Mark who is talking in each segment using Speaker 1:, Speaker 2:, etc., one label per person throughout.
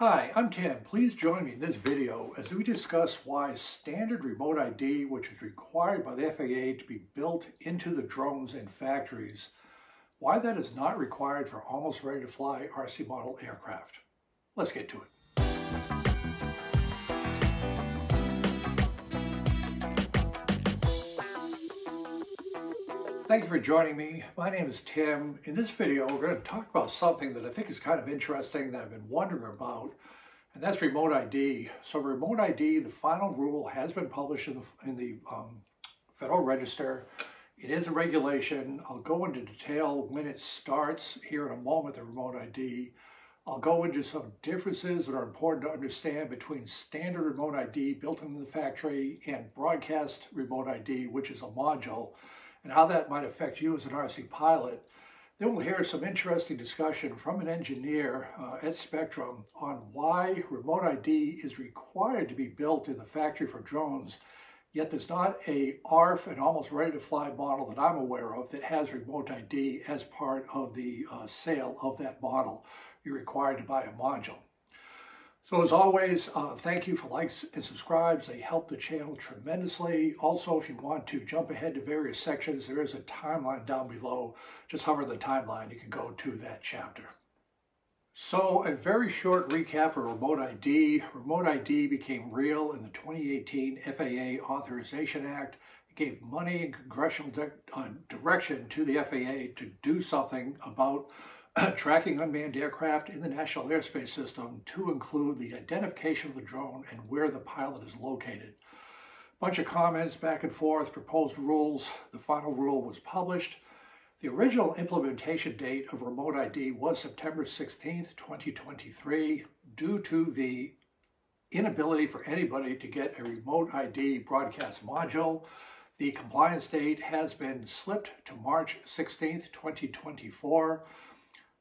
Speaker 1: Hi, I'm Tim. Please join me in this video as we discuss why standard remote ID, which is required by the FAA to be built into the drones in factories, why that is not required for almost ready to fly RC model aircraft. Let's get to it. Thank you for joining me. My name is Tim. In this video, we're going to talk about something that I think is kind of interesting that I've been wondering about, and that's remote ID. So remote ID, the final rule has been published in the, in the um, Federal Register. It is a regulation. I'll go into detail when it starts here in a moment, the remote ID. I'll go into some differences that are important to understand between standard remote ID built into the factory and broadcast remote ID, which is a module and how that might affect you as an RC pilot. Then we'll hear some interesting discussion from an engineer uh, at Spektrum on why remote ID is required to be built in the factory for drones, yet there's not a ARF and almost ready to fly model that I'm aware of that has remote ID as part of the uh, sale of that model. You're required to buy a module. So as always, uh, thank you for likes and subscribes. They help the channel tremendously. Also, if you want to jump ahead to various sections, there is a timeline down below. Just hover the timeline, you can go to that chapter. So a very short recap of Remote ID. Remote ID became real in the 2018 FAA Authorization Act. It gave money and congressional uh, direction to the FAA to do something about tracking unmanned aircraft in the National Airspace System to include the identification of the drone and where the pilot is located. Bunch of comments back and forth, proposed rules. The final rule was published. The original implementation date of remote ID was September 16, 2023, due to the inability for anybody to get a remote ID broadcast module. The compliance date has been slipped to March 16, 2024.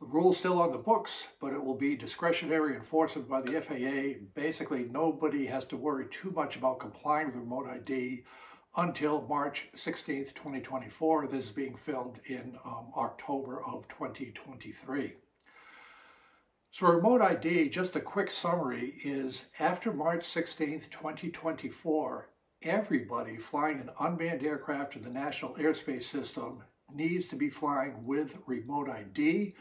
Speaker 1: The rule is still on the books, but it will be discretionary enforcement by the FAA. Basically, nobody has to worry too much about complying with remote ID until March 16th, 2024. This is being filmed in um, October of 2023. So remote ID, just a quick summary, is after March 16th, 2024, everybody flying an unmanned aircraft in the National Airspace System needs to be flying with remote ID.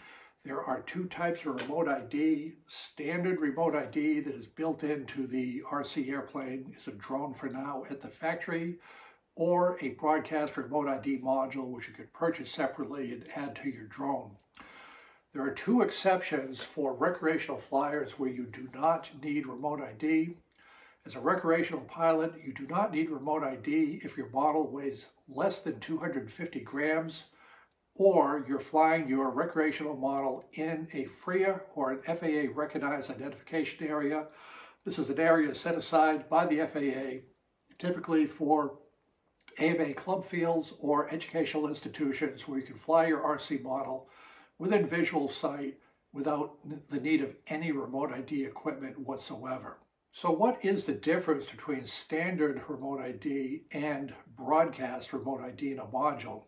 Speaker 1: There are two types of remote ID. Standard remote ID that is built into the RC airplane is a drone for now at the factory, or a broadcast remote ID module which you could purchase separately and add to your drone. There are two exceptions for recreational flyers where you do not need remote ID. As a recreational pilot, you do not need remote ID if your model weighs less than 250 grams or you're flying your recreational model in a FRIA or an FAA recognized identification area. This is an area set aside by the FAA typically for AMA club fields or educational institutions where you can fly your RC model within visual sight without the need of any remote ID equipment whatsoever. So what is the difference between standard remote ID and broadcast remote ID in a module?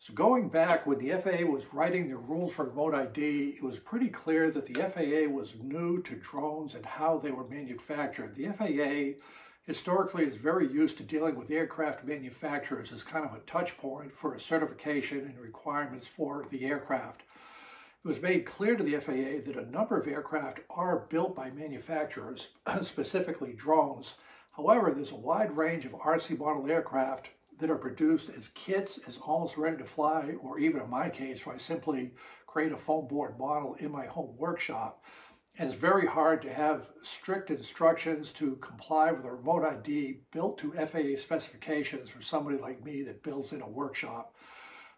Speaker 1: So going back when the FAA was writing the rules for remote ID, it was pretty clear that the FAA was new to drones and how they were manufactured. The FAA historically is very used to dealing with aircraft manufacturers as kind of a touch point for certification and requirements for the aircraft. It was made clear to the FAA that a number of aircraft are built by manufacturers, specifically drones. However, there's a wide range of RC model aircraft that are produced as kits, as almost ready to fly, or even in my case, where I simply create a foam board model in my home workshop. It's very hard to have strict instructions to comply with a remote ID built to FAA specifications for somebody like me that builds in a workshop.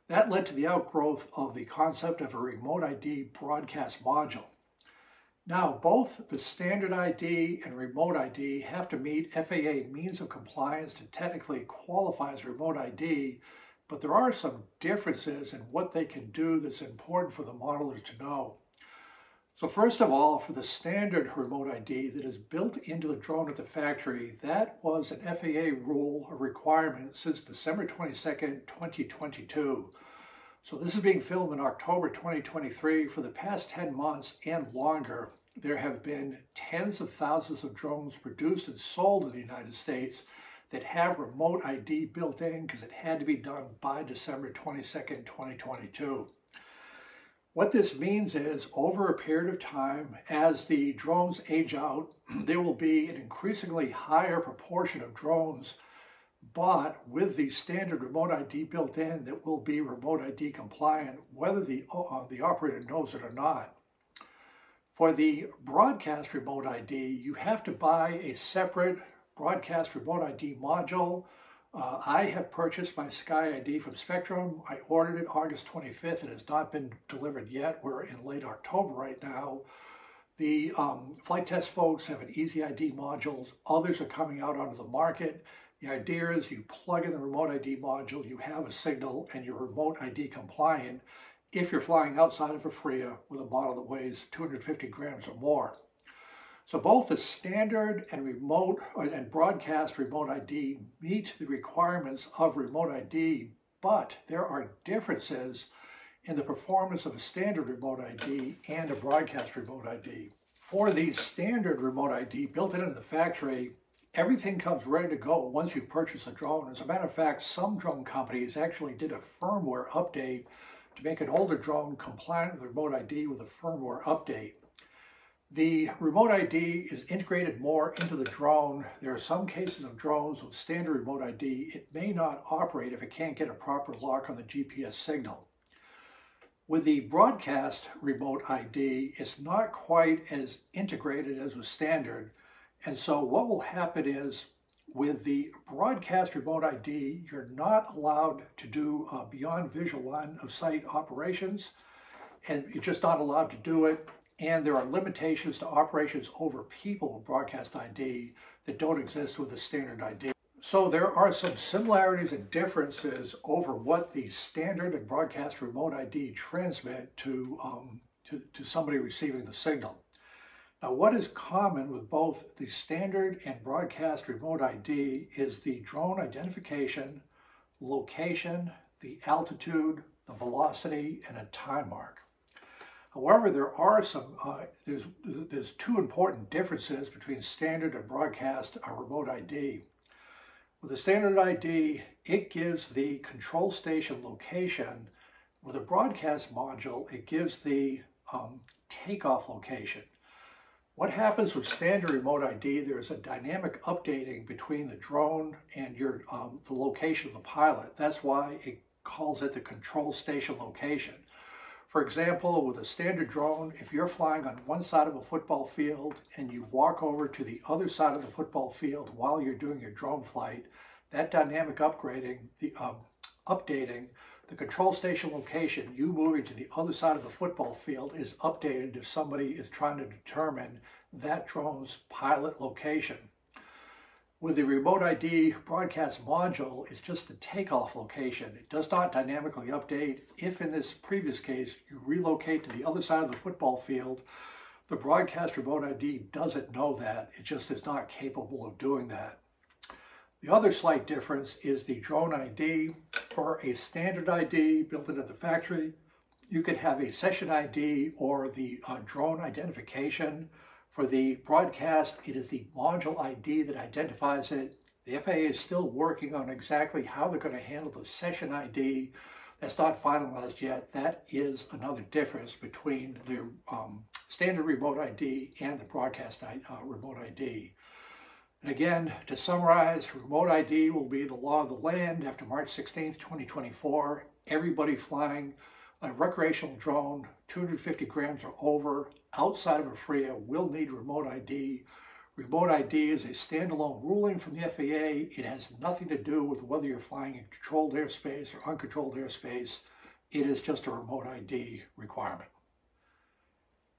Speaker 1: That led to the outgrowth of the concept of a remote ID broadcast module. Now, both the standard ID and remote ID have to meet FAA means of compliance to technically qualify as remote ID, but there are some differences in what they can do that's important for the modeler to know. So first of all, for the standard remote ID that is built into the drone at the factory, that was an FAA rule or requirement since December 22nd, 2022. So this is being filmed in October 2023 for the past 10 months and longer. There have been tens of thousands of drones produced and sold in the United States that have remote ID built in because it had to be done by December 22nd, 2022. What this means is over a period of time, as the drones age out, there will be an increasingly higher proportion of drones bought with the standard remote ID built in that will be remote ID compliant, whether the, uh, the operator knows it or not. For the broadcast remote ID, you have to buy a separate broadcast remote ID module. Uh, I have purchased my Sky ID from Spektrum. I ordered it August 25th. It has not been delivered yet. We're in late October right now. The um, Flite Test folks have an Easy ID modules. Others are coming out onto the market. The idea is you plug in the remote ID module, you have a signal, and you're remote ID compliant if you're flying outside of a AFRIA with a model that weighs 250 grams or more. So both the standard and remote uh, and broadcast remote ID meet the requirements of remote ID, but there are differences in the performance of a standard remote ID and a broadcast remote ID. For the standard remote ID built into the factory, everything comes ready to go once you purchase a drone. As a matter of fact, some drone companies actually did a firmware update make an older drone compliant with remote ID with a firmware update. The remote ID is integrated more into the drone. There are some cases of drones with standard remote ID. It may not operate if it can't get a proper lock on the GPS signal. With the broadcast remote ID, it's not quite as integrated as with standard. And so what will happen is with the broadcast remote ID, you're not allowed to do uh, beyond visual line of sight operations, and you're just not allowed to do it and there are limitations to operations over people with broadcast ID that don't exist with the standard ID. So there are some similarities and differences over what the standard and broadcast remote ID transmit to, um, to, to somebody receiving the signal. Now, what is common with both the standard and broadcast remote ID is the drone identification, location, the altitude, the velocity, and a time mark. However, there are some, uh, there's, there's two important differences between standard and broadcast uh, remote ID. With a standard ID, it gives the control station location. With a broadcast module, it gives the um, takeoff location. What happens with standard remote ID, there's a dynamic updating between the drone and your um, the location of the pilot. That's why it calls it the control station location. For example, with a standard drone, if you're flying on one side of a football field and you walk over to the other side of the football field while you're doing your drone flight, that dynamic upgrading, the um, updating, the control station location, you moving to the other side of the football field is updated if somebody is trying to determine that drone's pilot location. With the remote ID broadcast module, it's just the takeoff location. It does not dynamically update. If in this previous case, you relocate to the other side of the football field, the broadcast remote ID doesn't know that. It just is not capable of doing that. The other slight difference is the drone ID. For a standard ID built into the factory, you could have a session ID or the uh, drone identification for the broadcast, it is the module ID that identifies it. The FAA is still working on exactly how they're going to handle the session ID. That's not finalized yet. That is another difference between the um, standard remote ID and the broadcast uh, remote ID. And again, to summarize, remote ID will be the law of the land after March 16th, 2024. Everybody flying a recreational drone, 250 grams or over, outside of a FRIA will need remote ID. Remote ID is a standalone ruling from the FAA. It has nothing to do with whether you're flying in controlled airspace or uncontrolled airspace. It is just a remote ID requirement.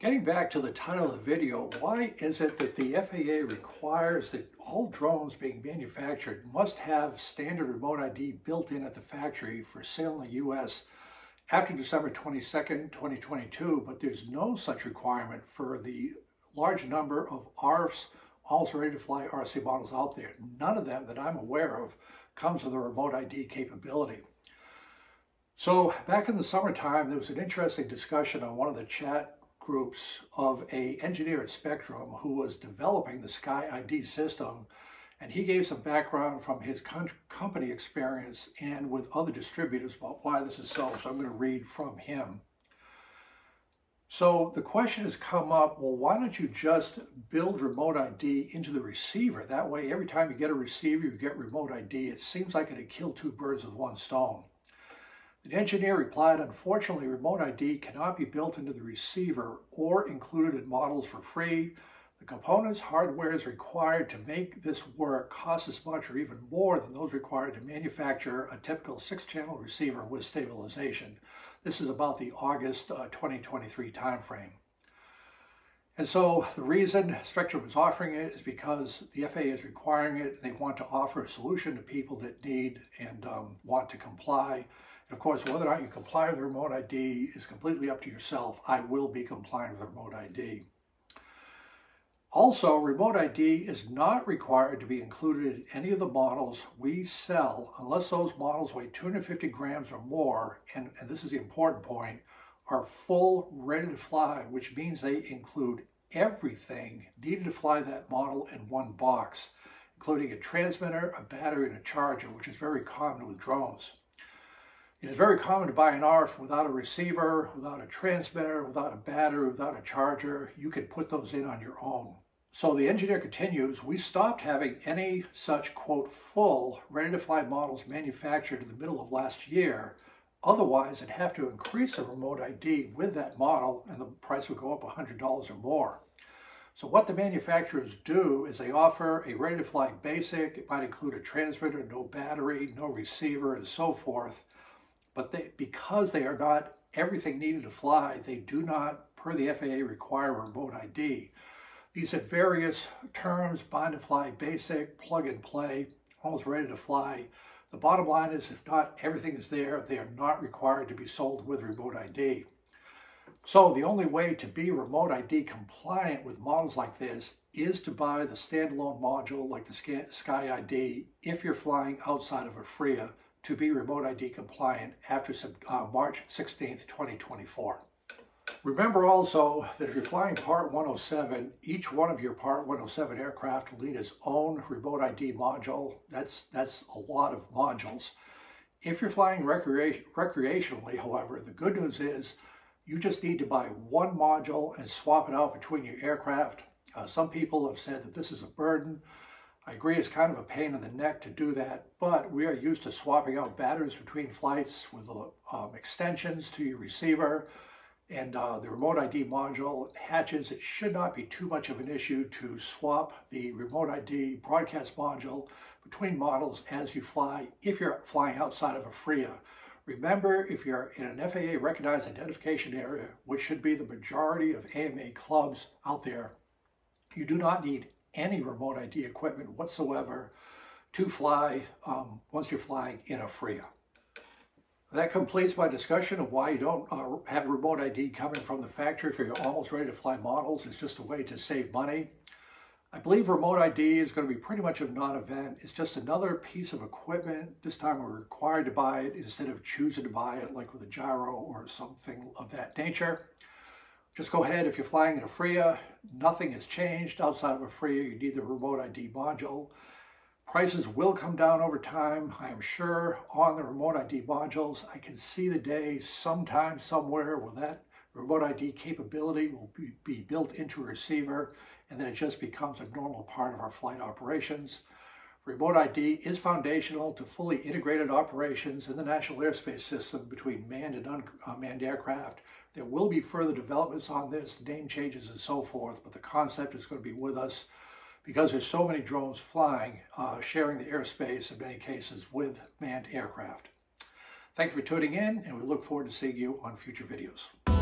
Speaker 1: Getting back to the title of the video, why is it that the FAA requires that all drones being manufactured must have standard remote ID built in at the factory for sale in the U.S after December 22nd, 2022, but there's no such requirement for the large number of ARFs, also ready to fly RC models out there. None of them that I'm aware of comes with a remote ID capability. So back in the summertime, there was an interesting discussion on one of the chat groups of a engineer at Spektrum who was developing the Sky ID system and he gave some background from his company experience and with other distributors about why this is so. So I'm going to read from him. So the question has come up, well, why don't you just build remote ID into the receiver? That way, every time you get a receiver, you get remote ID. It seems like it'd kill two birds with one stone. The engineer replied, unfortunately, remote ID cannot be built into the receiver or included in models for free the components hardware is required to make this work cost as much or even more than those required to manufacture a typical six-channel receiver with stabilization. This is about the August uh, 2023 timeframe. And so the reason Spektrum is offering it is because the FAA is requiring it. They want to offer a solution to people that need and um, want to comply. Of course, whether or not you comply with the remote ID is completely up to yourself. I will be complying with the remote ID. Also, remote ID is not required to be included in any of the models we sell unless those models weigh 250 grams or more, and, and this is the important point, are full ready to fly, which means they include everything needed to fly that model in one box, including a transmitter, a battery, and a charger, which is very common with drones. It is very common to buy an ARF without a receiver, without a transmitter, without a battery, without a charger. You can put those in on your own. So the engineer continues, we stopped having any such, quote, full, ready-to-fly models manufactured in the middle of last year. Otherwise, I'd have to increase the remote ID with that model and the price would go up $100 or more. So what the manufacturers do is they offer a ready-to-fly basic. It might include a transmitter, no battery, no receiver, and so forth. But they, because they are not everything needed to fly, they do not, per the FAA, require a remote ID. These have various terms, bind and fly basic, plug and play, almost ready to fly. The bottom line is if not everything is there, they are not required to be sold with remote ID. So the only way to be remote ID compliant with models like this is to buy the standalone module like the Sky ID if you're flying outside of a FRIA to be remote ID compliant after uh, March 16th, 2024. Remember also that if you're flying Part 107, each one of your Part 107 aircraft will need its own remote ID module. That's, that's a lot of modules. If you're flying recreation, recreationally, however, the good news is you just need to buy one module and swap it out between your aircraft. Uh, some people have said that this is a burden. I agree it's kind of a pain in the neck to do that, but we are used to swapping out batteries between flights with um, extensions to your receiver, and uh, the remote ID module hatches. It should not be too much of an issue to swap the remote ID broadcast module between models as you fly if you're flying outside of a FRIA. Remember, if you're in an FAA recognized identification area, which should be the majority of AMA clubs out there, you do not need any remote ID equipment whatsoever to fly um, once you're flying in a FRIA. That completes my discussion of why you don't uh, have remote ID coming from the factory if you're almost ready to fly models. It's just a way to save money. I believe remote ID is going to be pretty much a non-event. It's just another piece of equipment. This time we're required to buy it instead of choosing to buy it like with a gyro or something of that nature. Just go ahead, if you're flying in a FRIA, nothing has changed outside of a FRIA. You need the remote ID module. Prices will come down over time, I am sure, on the remote ID modules. I can see the day sometime, somewhere, where that remote ID capability will be, be built into a receiver, and then it just becomes a normal part of our flight operations. Remote ID is foundational to fully integrated operations in the National Airspace System between manned and unmanned uh, aircraft. There will be further developments on this, name changes and so forth, but the concept is going to be with us because there's so many drones flying, uh, sharing the airspace in many cases with manned aircraft. Thank you for tuning in, and we look forward to seeing you on future videos.